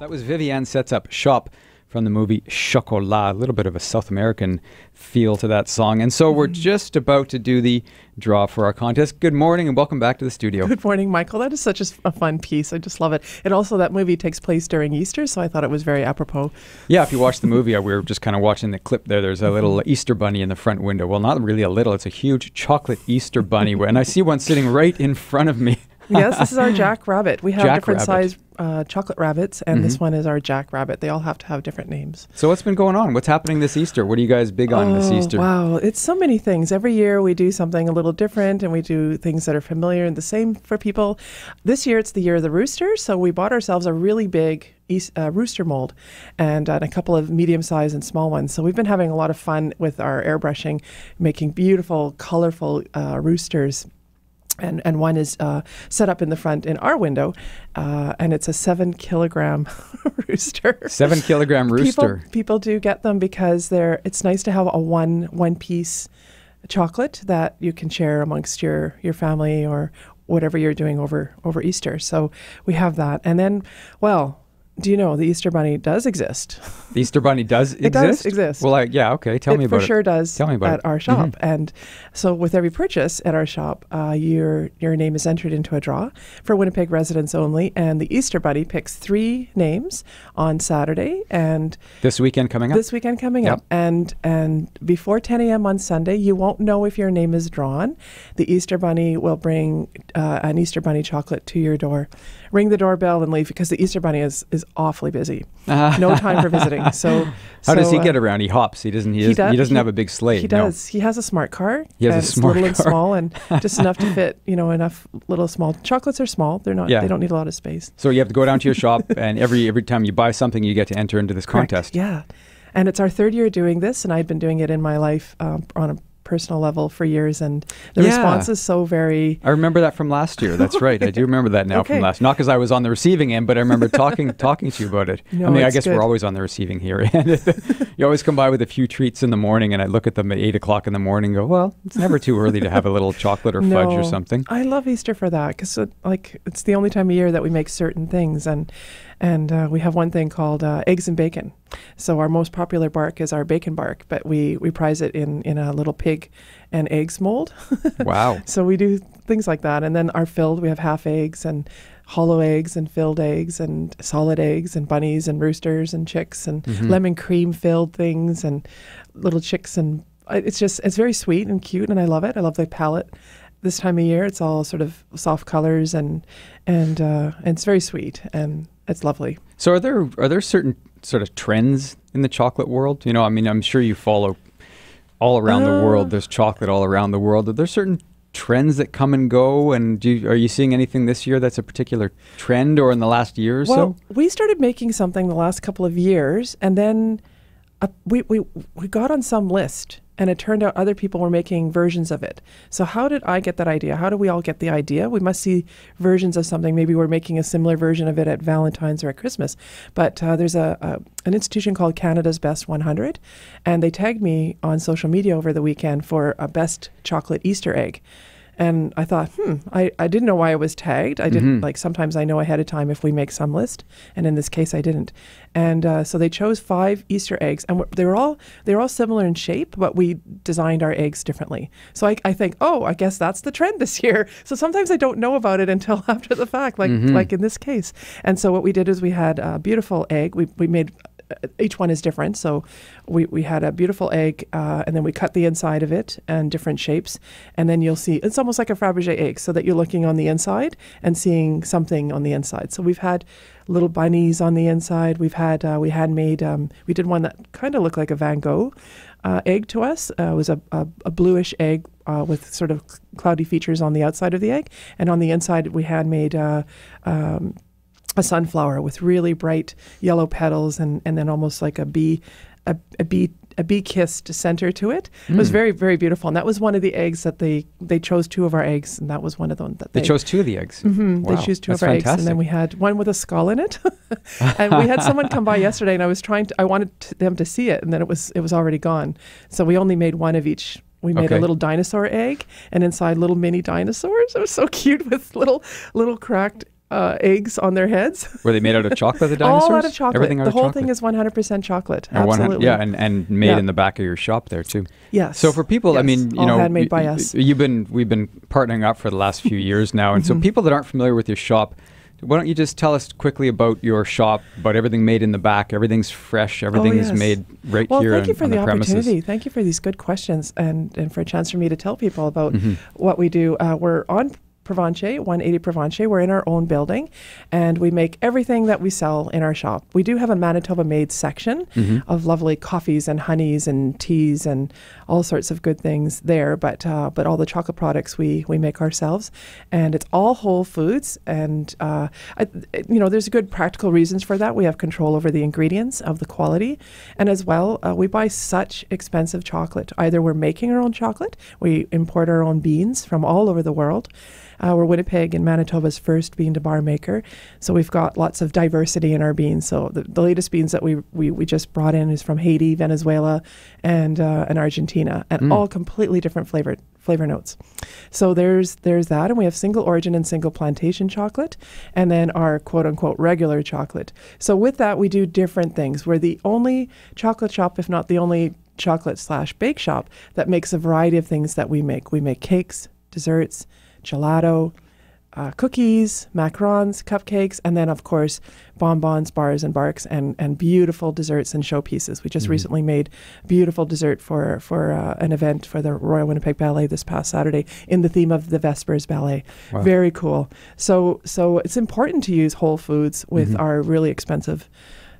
That was Vianne sets up shop from the movie Chocolat. A little bit of a South American feel to that song. And so we're just about to do the draw for our contest. Good morning and welcome back to the studio. Good morning, Michael. That is such a fun piece. I just love it. And also, that movie takes place during Easter, so I thought it was very apropos. Yeah, if you watch the movie, uh, we were just kind of watching the clip there. There's a little Easter bunny in the front window. Well, not really a little, it's a huge chocolate Easter bunny. and I see one sitting right in front of me. Yes, this is our Jack Rabbit. We have Jack different Rabbit. size uh, chocolate rabbits, and this one is our Jack Rabbit. They all have to have different names. So what's been going on? What's happening this Easter? What are you guys big on this Oh, Easter? Wow, it's so many things. Every year we do something a little different and we do things that are familiar and the same for people. This year it's the year of the rooster, so we bought ourselves a really big east, uh, rooster mold and, uh, a couple of medium sized and small ones. So we've been having a lot of fun with our airbrushing, making beautiful, colorful uh, roosters and and one is uh, set up in the front in our window, uh, and it's a seven kilogram rooster. Seven kilogram rooster. People, people do get them because they're. It's nice to have a one one piece chocolate that you can share amongst your your family or whatever you're doing over over Easter. So we have that, and then well. Do you know the Easter Bunny does exist? The Easter bunny does exist? It does exist. Well, I, yeah, okay. Tell it me about it. for sure does Tell me about at it. Mm-hmm. our shop. And so, with every purchase at our shop, uh, your your name is entered into a draw for Winnipeg residents only. And the Easter Bunny picks three names on Saturday and This weekend coming up? this weekend coming Yep. up. And and before 10 a.m. on Sunday, you won't know if your name is drawn. The Easter Bunny will bring uh, an Easter Bunny chocolate to your door. Ring the doorbell and leave because the Easter Bunny is is awfully busy. no time for visiting. So How does he uh, get around? He hops. He doesn't. He, does, does- he doesn't he- have a big sleigh. He no. does. He has a smart car. He has a it's smart little and small and just enough to fit. You know, enough little small chocolates are small. They're not. Yeah. They don't need a lot of space. So you have to go down to your shop, and every every time you buy something, you get to enter into this Correct. contest. Yeah, and it's our third year doing this, and I'd been doing it in my life um, on a personal level for years, and the Yeah. response is so very. I remember that from last year. That's right. I do remember that now Okay. from last. Not because I was on the receiving end, but I remember talking talking to you about it. No, I mean, I guess good. we're always on the receiving here. And you always come by with a few treats in the morning, and I look at them at eight o'clock in the morning. and Go, well, it's never too early to have a little chocolate or fudge or something. I love Easter for that because it, like it's the only time of year that we make certain things, and and uh, we have one thing called uh, eggs and bacon. So our most popular bark is our bacon bark, but we we prize it in in a little pig and eggs mold. Wow. So we do things like that, and then our filled we have half eggs and hollow eggs and filled eggs and solid eggs and bunnies and roosters and chicks and Mm-hmm. lemon cream filled things and little chicks and it's just it's very sweet and cute and I love it. I love the palette. This time of year, it's all sort of soft colors and and uh, and it's very sweet and it's lovely. So are there are there certain sort of trends in the chocolate world? You know, I mean, I'm sure you follow all around the Uh, world. There's chocolate all around the world. Are there certain trends that come and go? And do you, are you seeing anything this year that's a particular trend, or in the last year or Well, so? we started making something the last couple of years, and then uh, we, we we got on some list, and it turned out other people were making versions of it. So how did I get that idea? How do we all get the idea? We must see versions of something. Maybe we're making a similar version of it at Valentine's or at Christmas. But uh, there's a, a an institution called Canada's Best 100, and they tagged me on social media over the weekend for a best chocolate Easter egg. And I thought, hmm, I, I didn't know why I was tagged. I didn't, Mhm. like, sometimes I know ahead of time if we make some list. And in this case, I didn't. And uh, so they chose five Easter eggs. And w- they were all, they were all similar in shape, but we designed our eggs differently. So I, I think, oh, I guess that's the trend this year. So sometimes I don't know about it until after the fact, like, Mhm. like in this case. And so what we did is we had a beautiful egg. We, we made each one is different. So we, we had a beautiful egg, uh, and then we cut the inside of it and different shapes. And then you'll see it's almost like a Fabergé egg, so that you're looking on the inside and seeing something on the inside. So we've had little bunnies on the inside. We've had uh, we had made um, we did one that kind of looked like a Van Gogh uh, egg to us. Uh, it was a, a, a bluish egg uh, with sort of cloudy features on the outside of the egg, and on the inside we had made. Uh, um, a sunflower with really bright yellow petals and, and then almost like a bee a, a bee a bee kissed center to it. It was Mm. very very beautiful, and that was one of the eggs that they they chose two of our eggs, and that was one of them that They they, chose two of the eggs. Mhm, Wow, They choose two that's of our eggs, and then we had one with a skull in it. and we had someone come by yesterday, and I was trying to I wanted t- them to see it, and then it was it was already gone. So we only made one of each. We made Okay. a little dinosaur egg, and inside little mini dinosaurs. It was so cute with little little cracked uh, eggs on their heads. Were they made out of chocolate? The dinosaurs. All out of chocolate. Everything out the whole chocolate. thing is 100% chocolate. And Absolutely. yeah, and, and made Yeah. in the back of your shop there too. yes. So for people, I mean, you all know, handmade by us. You've been we've been partnering up for the last few years now, and so Mm-hmm. people that aren't familiar with your shop, why don't you just tell us quickly about your shop, about everything made in the back, everything's fresh, everything's Oh, yes. made right well, here thank you for on the, the, premises. opportunity. Thank you for these good questions and, and for a chance for me to tell people about Mm-hmm. what we do. Uh, we're on Provencher, 180 Provencher. We're in our own building and we make everything that we sell in our shop. We do have a Manitoba made section Mm-hmm. of lovely coffees and honeys and teas and all sorts of good things there, but uh, but all the chocolate products we, we make ourselves. And it's all whole foods. And, uh, I, you know, there's good practical reasons for that. We have control over the ingredients of the quality. And as well, uh, we buy such expensive chocolate. Either we're making our own chocolate, we import our own beans from all over the world. Uh, we're Winnipeg and Manitoba's first bean to bar maker. So we've got lots of diversity in our beans. So the, the latest beans that we, we, we just brought in is from Haiti, Venezuela, and, uh, and Argentina, and all completely different flavor, flavor notes. So there's, there's that. And we have single origin and single plantation chocolate, and then our quote unquote regular chocolate. So with that, we do different things. We're the only chocolate shop, if not the only chocolate slash bake shop, that makes a variety of things that we make. We make cakes, desserts, gelato, uh, cookies, macarons, cupcakes, and then of course bonbons, bars and barks, and and beautiful desserts and showpieces. We just Mm-hmm. recently made beautiful dessert for for uh, an event for the Royal Winnipeg Ballet this past Saturday in the theme of the Vespers Ballet. Wow. Very cool. So so it's important to use whole foods with Mm-hmm. our really expensive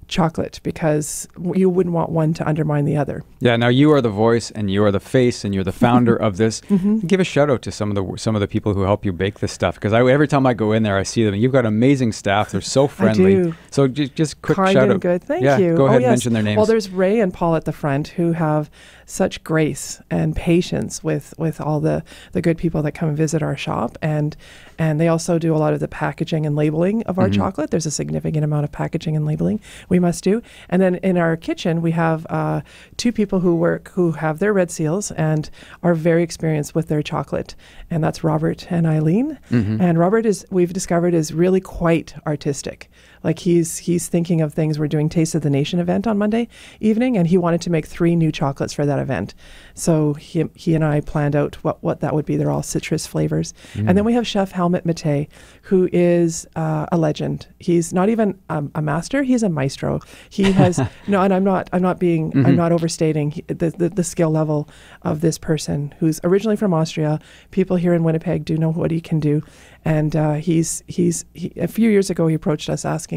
chocolate because you wouldn't want one to undermine the other. Yeah. Now you are the voice, and you are the face, and you're the founder of this. Mm-hmm. Give a shout out to some of the some of the people who help you bake this stuff, because I, every time I go in there, I see them. and You've got amazing staff. They're so friendly. do. So ju- just quick kind shout and out. good. Thank yeah, you. Go Oh, ahead and mention their names. Well, there's Ray and Paul at the front who have such grace and patience with with all the the good people that come and visit our shop, and and they also do a lot of the packaging and labeling of our Mhm. chocolate. There's a significant amount of packaging and labeling we must do, and then in our kitchen we have uh, two people who work who have their red seals and are very experienced with their chocolate, and that's Robert and Eileen. Mhm. And Robert is we've discovered is really quite artistic. Like he's he's thinking of things. We're doing Taste of the Nation event on Monday evening, and he wanted to make three new chocolates for that event. So he he and I planned out what what that would be. They're all citrus flavors. And then we have Chef Helmut Mate, who is uh, a legend. He's not even um, a master; he's a maestro. He has no, and I'm not I'm not being I'm not overstating he, the, the the skill level of this person who's originally from Austria. People here in Winnipeg do know what he can do, and uh, he's he's he, a few years ago he approached us asking,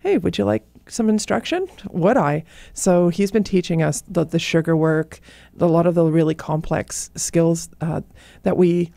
"Hey, would you like some instruction?" Would I? So he's been teaching us the the sugar work, a lot of the really complex skills uh, that we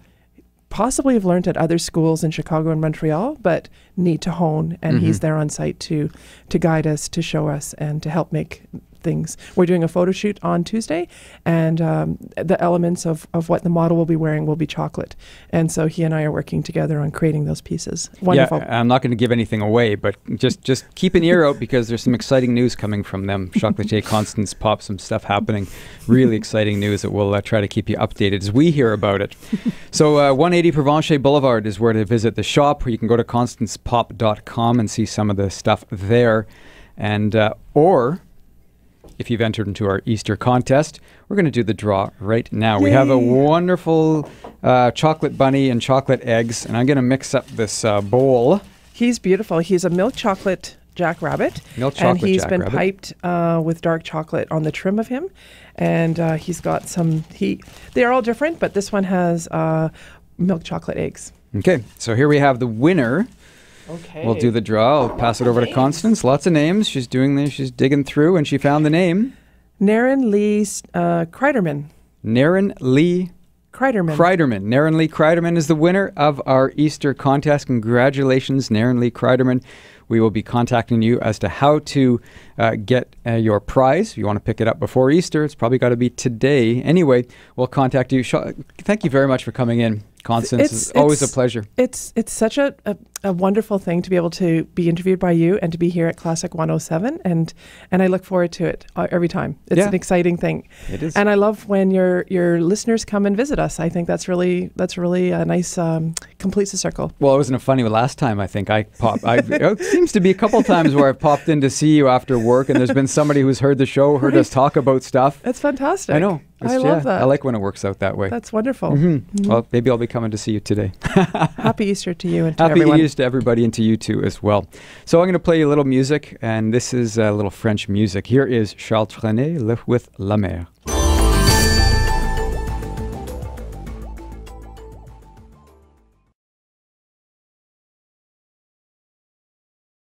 possibly have learned at other schools in Chicago and Montreal, but need to hone. And he's Mhm. there on site to to guide us, to show us, and to help make things. We're doing a photo shoot on Tuesday, and um, the elements of, of what the model will be wearing will be chocolate. And so he and I are working together on creating those pieces. Wonderful. Yeah, I'm not going to give anything away, but just just keep an ear out because there's some exciting news coming from them. Chocolatier Constance Popp, some stuff happening. Really exciting news that we'll uh, try to keep you updated as we hear about it. so, uh, 180 Provencher Boulevard is where to visit the shop. Where you can go to constancepopp.com and see some of the stuff there, and uh, or if you've entered into our Easter contest, we're going to do the draw right now. We have a wonderful uh, chocolate bunny and chocolate eggs, and I'm going to mix up this uh, bowl. He's beautiful. He's a milk chocolate jackrabbit. Milk and chocolate he's been jackrabbit. piped uh, with dark chocolate on the trim of him. And uh, he's got some, he, they're all different, but this one has uh, milk chocolate eggs. Okay, so here we have the winner. Okay. We'll do the draw. I'll pass it over to. Constance. Lots of names. She's doing this. She's digging through, and she found the name Naren Lee uh, Kreiderman. Naren Lee Kreiderman. Kreiderman. Naren Lee Kreiderman is the winner of our Easter contest. Congratulations, Naren Lee Kreiderman. We will be contacting you as to how to uh, get uh, your prize. If you want to pick it up before Easter, it's probably got to be today. Anyway, we'll contact you. Thank you very much for coming in, Constance. It's- It's, always a pleasure. it's it's such a, a a wonderful thing to be able to be interviewed by you and to be here at Classic 107, and and I look forward to it uh, every time. It's Yeah. an exciting thing, It is. and I love when your your listeners come and visit us. I think that's really that's really a nice um, completes the circle. Well, it wasn't a funny last time. I think I popped. I, it seems to be a couple times where I've popped in to see you after work, and there's been somebody who's heard the show, heard us talk about stuff. That's fantastic. I know. I love yeah, that. I like when it works out that way. That's wonderful. Mhm. Well, maybe I'll be coming to see you today. Happy Easter to you and to Happy everyone. Easter to everybody and to you too as well. So I'm going to play you a little music, and this is a little French music. Here is Charles Trenet with La Mer.